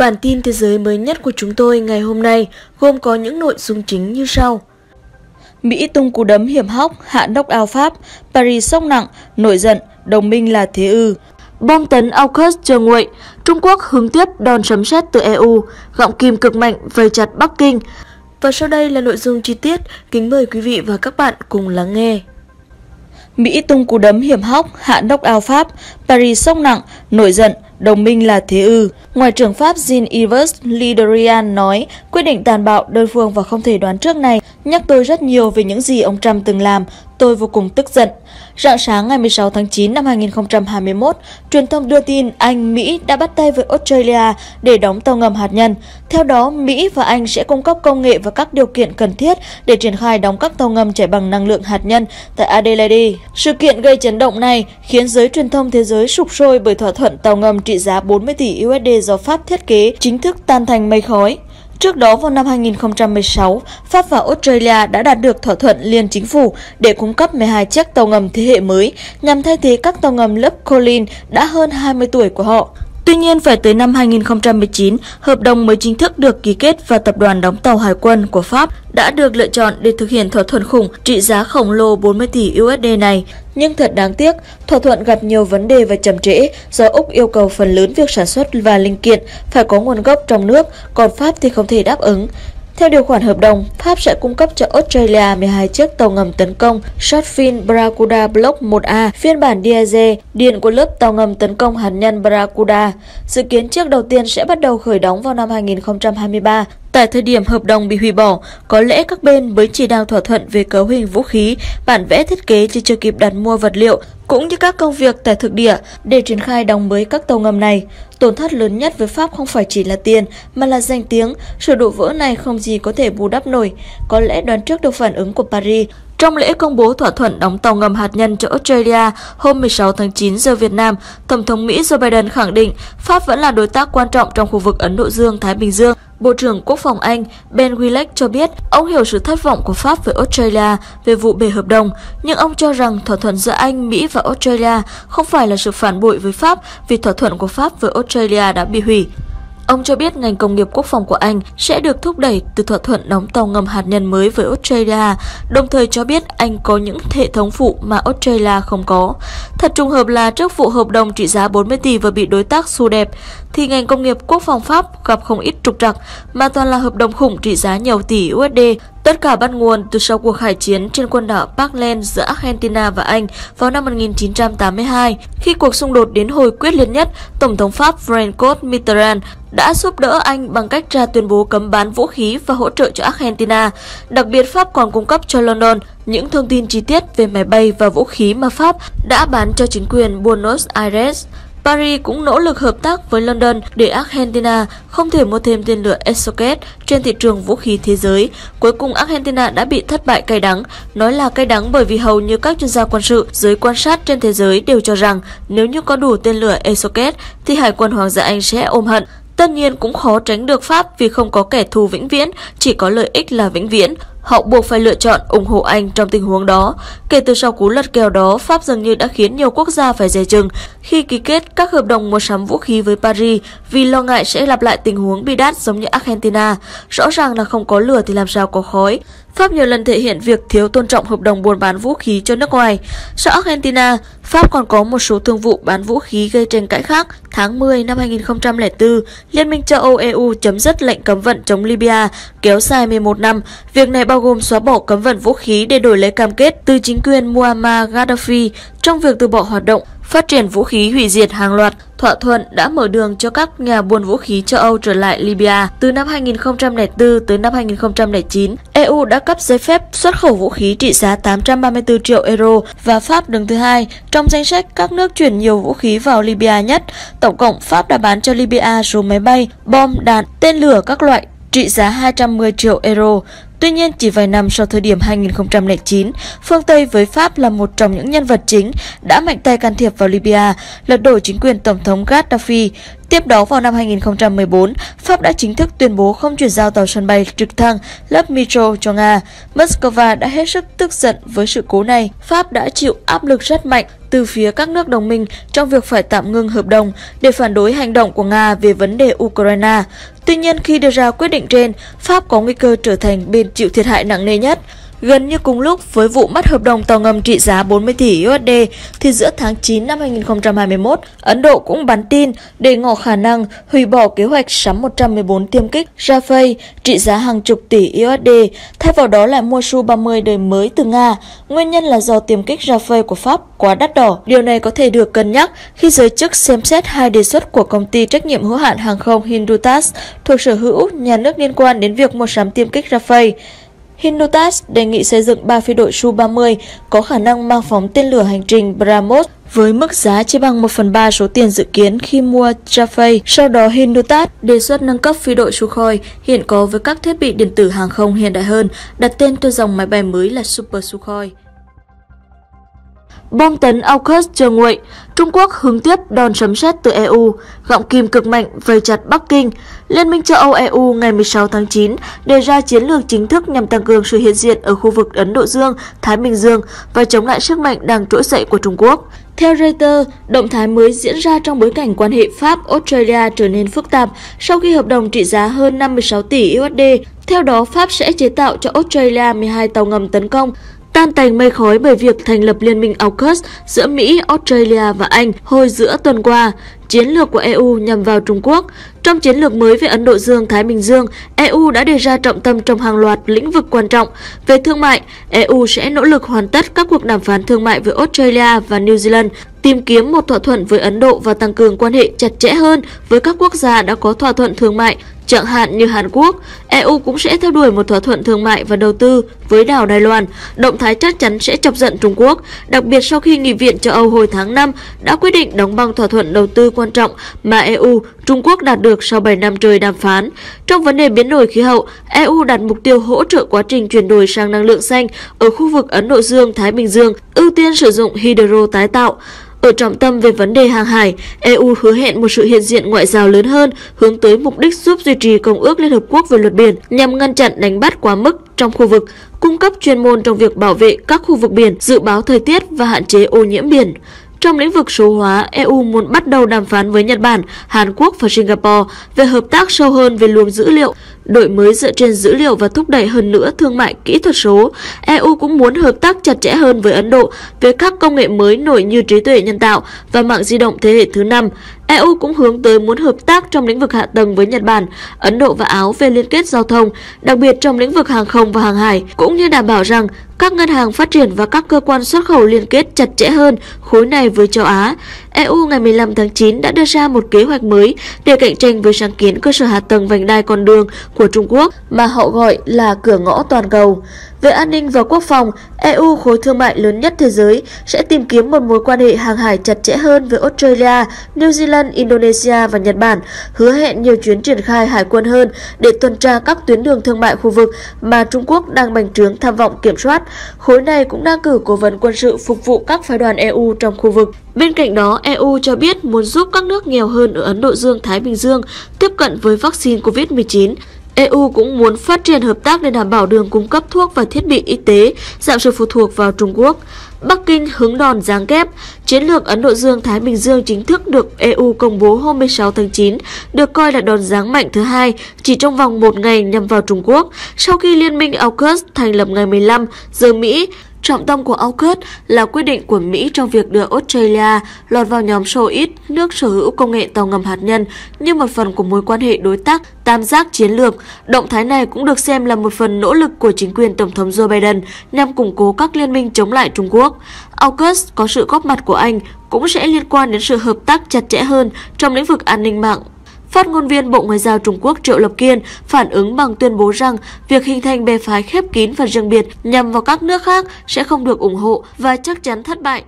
Bản tin thế giới mới nhất của chúng tôi ngày hôm nay gồm có những nội dung chính như sau. Mỹ tung cú đấm hiểm hóc, hạ nóc ao Pháp, Paris sốc nặng, nổi giận, đồng minh là thế ư. Bom tấn AUKUS chờ nguội, Trung Quốc hướng tiếp đòn sấm sét từ EU, gọng kìm cực mạnh vây chặt Bắc Kinh. Và sau đây là nội dung chi tiết, kính mời quý vị và các bạn cùng lắng nghe. Mỹ tung cú đấm hiểm hóc, hạ nóc ao Pháp, Paris sốc nặng, nổi giận, đồng minh là thế ư. Ngoại trưởng Pháp Jean-Yves Le Drian nói quyết định tàn bạo, đơn phương và không thể đoán trước này nhắc tôi rất nhiều về những gì ông Trump từng làm. Tôi vô cùng tức giận. Rạng sáng ngày 16 tháng 9 năm 2021, truyền thông đưa tin Anh, Mỹ đã bắt tay với Australia để đóng tàu ngầm hạt nhân. Theo đó, Mỹ và Anh sẽ cung cấp công nghệ và các điều kiện cần thiết để triển khai đóng các tàu ngầm chạy bằng năng lượng hạt nhân tại Adelaide. Sự kiện gây chấn động này khiến giới truyền thông thế giới sụp sôi bởi thỏa thuận tàu ngầm trị giá 40 tỷ USD do Pháp thiết kế chính thức tan thành mây khói. Trước đó vào năm 2016, Pháp và Australia đã đạt được thỏa thuận liên chính phủ để cung cấp 12 chiếc tàu ngầm thế hệ mới nhằm thay thế các tàu ngầm lớp Collins đã hơn 20 tuổi của họ. Tuy nhiên, phải tới năm 2019, hợp đồng mới chính thức được ký kết và tập đoàn đóng tàu hải quân của Pháp đã được lựa chọn để thực hiện thỏa thuận khủng trị giá khổng lồ 40 tỷ USD này. Nhưng thật đáng tiếc, thỏa thuận gặp nhiều vấn đề và chậm trễ do Úc yêu cầu phần lớn việc sản xuất và linh kiện phải có nguồn gốc trong nước, còn Pháp thì không thể đáp ứng. Theo điều khoản hợp đồng, Pháp sẽ cung cấp cho Australia 12 chiếc tàu ngầm tấn công Shortfin Barracuda Block 1A phiên bản diesel điện của lớp tàu ngầm tấn công hạt nhân Barracuda. Dự kiến chiếc đầu tiên sẽ bắt đầu khởi đóng vào năm 2023. Tại thời điểm hợp đồng bị hủy bỏ, có lẽ các bên mới chỉ đang thỏa thuận về cấu hình vũ khí, bản vẽ thiết kế chứ chưa kịp đặt mua vật liệu, cũng như các công việc tại thực địa để triển khai đóng mới các tàu ngầm này. Tổn thất lớn nhất với Pháp không phải chỉ là tiền, mà là danh tiếng. Sự đổ vỡ này không gì có thể bù đắp nổi. Có lẽ đoán trước được phản ứng của Paris. Trong lễ công bố thỏa thuận đóng tàu ngầm hạt nhân cho Australia hôm 16 tháng 9 giờ Việt Nam, Tổng thống Mỹ Joe Biden khẳng định Pháp vẫn là đối tác quan trọng trong khu vực Ấn Độ Dương-Thái Bình Dương. Bộ trưởng Quốc phòng Anh Ben Willett cho biết ông hiểu sự thất vọng của Pháp với Australia về vụ bể hợp đồng, nhưng ông cho rằng thỏa thuận giữa Anh, Mỹ và Australia không phải là sự phản bội với Pháp vì thỏa thuận của Pháp với Australia đã bị hủy. Ông cho biết ngành công nghiệp quốc phòng của Anh sẽ được thúc đẩy từ thỏa thuận đóng tàu ngầm hạt nhân mới với Australia, đồng thời cho biết Anh có những hệ thống phụ mà Australia không có. Thật trùng hợp là trước vụ hợp đồng trị giá 40 tỷ và bị đối tác xu đẹp, thì ngành công nghiệp quốc phòng Pháp gặp không ít trục trặc, mà toàn là hợp đồng khủng trị giá nhiều tỷ USD Tất cả bắt nguồn từ sau cuộc hải chiến trên quần đảo Parkland giữa Argentina và Anh vào năm 1982. Khi cuộc xung đột đến hồi quyết liệt nhất, Tổng thống Pháp Francois Mitterrand đã giúp đỡ Anh bằng cách ra tuyên bố cấm bán vũ khí và hỗ trợ cho Argentina. Đặc biệt Pháp còn cung cấp cho London những thông tin chi tiết về máy bay và vũ khí mà Pháp đã bán cho chính quyền Buenos Aires. Paris cũng nỗ lực hợp tác với London để Argentina không thể mua thêm tên lửa Essoket trên thị trường vũ khí thế giới. Cuối cùng Argentina đã bị thất bại cay đắng. Nói là cay đắng bởi vì hầu như các chuyên gia quân sự, giới quan sát trên thế giới đều cho rằng nếu như có đủ tên lửa Essoket thì Hải quân Hoàng gia Anh sẽ ôm hận. Tất nhiên cũng khó tránh được Pháp vì không có kẻ thù vĩnh viễn, chỉ có lợi ích là vĩnh viễn. Họ buộc phải lựa chọn ủng hộ Anh trong tình huống đó. Kể từ sau cú lật kèo đó, Pháp dường như đã khiến nhiều quốc gia phải dè chừng khi ký kết các hợp đồng mua sắm vũ khí với Paris vì lo ngại sẽ lặp lại tình huống bi đát giống như Argentina. Rõ ràng là không có lửa thì làm sao có khói. Pháp nhiều lần thể hiện việc thiếu tôn trọng hợp đồng buôn bán vũ khí cho nước ngoài. Sau Argentina, Pháp còn có một số thương vụ bán vũ khí gây tranh cãi khác. Tháng 10 năm 2004, Liên minh châu Âu EU chấm dứt lệnh cấm vận chống Libya kéo dài 11 năm. Việc này bao gồm xóa bỏ cấm vận vũ khí để đổi lấy cam kết từ chính quyền Muammar Gaddafi trong việc từ bỏ hoạt động phát triển vũ khí hủy diệt hàng loạt. Thỏa thuận đã mở đường cho các nhà buôn vũ khí châu Âu trở lại Libya. Từ năm 2004 tới năm 2009, EU đã cấp giấy phép xuất khẩu vũ khí trị giá 834 triệu euro và Pháp đứng thứ hai trong danh sách các nước chuyển nhiều vũ khí vào Libya nhất. Tổng cộng, Pháp đã bán cho Libya số máy bay, bom, đạn, tên lửa các loại trị giá 210 triệu euro. Tuy nhiên, chỉ vài năm sau thời điểm 2009, phương Tây với Pháp là một trong những nhân vật chính đã mạnh tay can thiệp vào Libya, lật đổ chính quyền Tổng thống Gaddafi. Tiếp đó vào năm 2014, Pháp đã chính thức tuyên bố không chuyển giao tàu sân bay trực thăng lớp Mitro cho Nga. Moscow đã hết sức tức giận với sự cố này. Pháp đã chịu áp lực rất mạnh từ phía các nước đồng minh trong việc phải tạm ngưng hợp đồng để phản đối hành động của Nga về vấn đề Ukraine. Tuy nhiên, khi đưa ra quyết định trên, Pháp có nguy cơ trở thành bên chịu thiệt hại nặng nề nhất. Gần như cùng lúc với vụ mất hợp đồng tàu ngầm trị giá 40 tỷ USD, thì giữa tháng 9 năm 2021, Ấn Độ cũng bắn tin để ngỏ khả năng hủy bỏ kế hoạch sắm 114 tiêm kích Rafale trị giá hàng chục tỷ USD, thay vào đó lại mua Su-30 đời mới từ Nga. Nguyên nhân là do tiêm kích Rafale của Pháp quá đắt đỏ. Điều này có thể được cân nhắc khi giới chức xem xét hai đề xuất của công ty trách nhiệm hữu hạn hàng không Hindutas thuộc sở hữu nhà nước liên quan đến việc mua sắm tiêm kích Rafale. Hindutas đề nghị xây dựng 3 phi đội Su-30 có khả năng mang phóng tên lửa hành trình BrahMos với mức giá chỉ bằng 1 phần 3 số tiền dự kiến khi mua Rafale. Sau đó Hindutas đề xuất nâng cấp phi đội Sukhoi hiện có với các thiết bị điện tử hàng không hiện đại hơn, đặt tên cho dòng máy bay mới là Super Sukhoi. Bom tấn AUKUS chờ nguội, Trung Quốc hướng tiếp đòn sấm sét từ EU, gọng kìm cực mạnh vây chặt Bắc Kinh. Liên minh châu Âu EU ngày 16 tháng 9 đề ra chiến lược chính thức nhằm tăng cường sự hiện diện ở khu vực Ấn Độ Dương, Thái Bình Dương và chống lại sức mạnh đang trỗi dậy của Trung Quốc. Theo Reuters, động thái mới diễn ra trong bối cảnh quan hệ Pháp-Australia trở nên phức tạp sau khi hợp đồng trị giá hơn 56 tỷ USD. Theo đó, Pháp sẽ chế tạo cho Australia 12 tàu ngầm tấn công, tan tành mây khói bởi việc thành lập Liên minh AUKUS giữa Mỹ, Australia và Anh hồi giữa tuần qua, chiến lược của EU nhằm vào Trung Quốc. Trong chiến lược mới về Ấn Độ Dương-Thái Bình Dương, EU đã đề ra trọng tâm trong hàng loạt lĩnh vực quan trọng. Về thương mại, EU sẽ nỗ lực hoàn tất các cuộc đàm phán thương mại với Australia và New Zealand, tìm kiếm một thỏa thuận với Ấn Độ và tăng cường quan hệ chặt chẽ hơn với các quốc gia đã có thỏa thuận thương mại Chẳng hạn như Hàn Quốc, EU cũng sẽ theo đuổi một thỏa thuận thương mại và đầu tư với đảo Đài Loan. Động thái chắc chắn sẽ chọc giận Trung Quốc, đặc biệt sau khi Nghị viện châu Âu hồi tháng 5 đã quyết định đóng băng thỏa thuận đầu tư quan trọng mà EU, Trung Quốc đạt được sau 7 năm trời đàm phán. Trong vấn đề biến đổi khí hậu, EU đặt mục tiêu hỗ trợ quá trình chuyển đổi sang năng lượng xanh ở khu vực Ấn Độ Dương-Thái Bình Dương, ưu tiên sử dụng hydro tái tạo. Ở trọng tâm về vấn đề hàng hải, EU hứa hẹn một sự hiện diện ngoại giao lớn hơn hướng tới mục đích giúp duy trì Công ước Liên Hợp Quốc về luật biển nhằm ngăn chặn đánh bắt quá mức trong khu vực, cung cấp chuyên môn trong việc bảo vệ các khu vực biển, dự báo thời tiết và hạn chế ô nhiễm biển. Trong lĩnh vực số hóa, EU muốn bắt đầu đàm phán với Nhật Bản, Hàn Quốc và Singapore về hợp tác sâu hơn về luồng dữ liệu, đổi mới dựa trên dữ liệu và thúc đẩy hơn nữa thương mại kỹ thuật số. EU cũng muốn hợp tác chặt chẽ hơn với Ấn Độ về các công nghệ mới nổi như trí tuệ nhân tạo và mạng di động thế hệ thứ năm. EU cũng hướng tới muốn hợp tác trong lĩnh vực hạ tầng với Nhật Bản, Ấn Độ và Áo về liên kết giao thông, đặc biệt trong lĩnh vực hàng không và hàng hải, cũng như đảm bảo rằng các ngân hàng phát triển và các cơ quan xuất khẩu liên kết chặt chẽ hơn khối này với châu Á. EU ngày 15 tháng 9 đã đưa ra một kế hoạch mới để cạnh tranh với sáng kiến cơ sở hạ tầng vành đai con đường của Trung Quốc mà họ gọi là cửa ngõ toàn cầu. Về an ninh và quốc phòng, EU, khối thương mại lớn nhất thế giới, sẽ tìm kiếm một mối quan hệ hàng hải chặt chẽ hơn với Australia, New Zealand, Indonesia và Nhật Bản, hứa hẹn nhiều chuyến triển khai hải quân hơn để tuần tra các tuyến đường thương mại khu vực mà Trung Quốc đang bành trướng tham vọng kiểm soát. Khối này cũng đang cử cố vấn quân sự phục vụ các phái đoàn EU trong khu vực. Bên cạnh đó, EU cho biết muốn giúp các nước nghèo hơn ở Ấn Độ Dương-Thái Bình Dương tiếp cận với vaccine COVID-19. EU cũng muốn phát triển hợp tác để đảm bảo đường cung cấp thuốc và thiết bị y tế, giảm sự phụ thuộc vào Trung Quốc. Bắc Kinh hứng đòn giáng kép, chiến lược Ấn Độ Dương-Thái Bình Dương chính thức được EU công bố hôm 16 tháng 9, được coi là đòn giáng mạnh thứ hai chỉ trong vòng một ngày nhằm vào Trung Quốc, sau khi Liên minh AUKUS thành lập ngày 15 giờ Mỹ Trọng tâm của AUKUS là quyết định của Mỹ trong việc đưa Australia lọt vào nhóm số ít nước sở hữu công nghệ tàu ngầm hạt nhân như một phần của mối quan hệ đối tác tam giác chiến lược. Động thái này cũng được xem là một phần nỗ lực của chính quyền Tổng thống Joe Biden nhằm củng cố các liên minh chống lại Trung Quốc. AUKUS có sự góp mặt của anh cũng sẽ liên quan đến sự hợp tác chặt chẽ hơn trong lĩnh vực an ninh mạng Phát ngôn viên Bộ Ngoại giao Trung Quốc Triệu Lập Kiên phản ứng bằng tuyên bố rằng việc hình thành bè phái khép kín và riêng biệt nhằm vào các nước khác sẽ không được ủng hộ và chắc chắn thất bại.